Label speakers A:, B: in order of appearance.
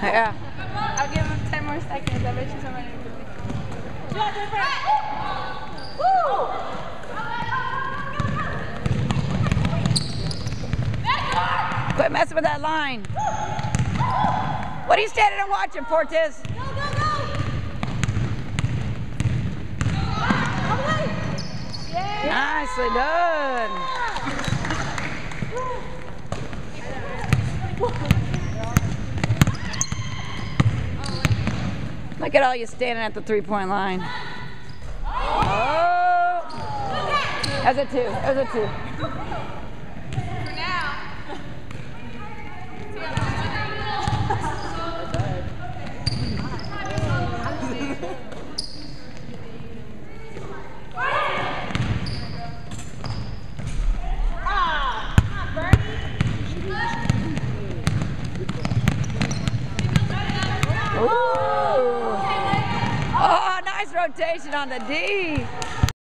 A: Yeah.
B: I'll give him 10 more seconds. I bet you somebody will do
A: Quit messing with that line. What are you standing and watching, Fortes? Nicely done. Look at all you standing at the three-point line. Oh! That's a two. That's a two.
B: For now.
A: Oh, nice rotation on the D.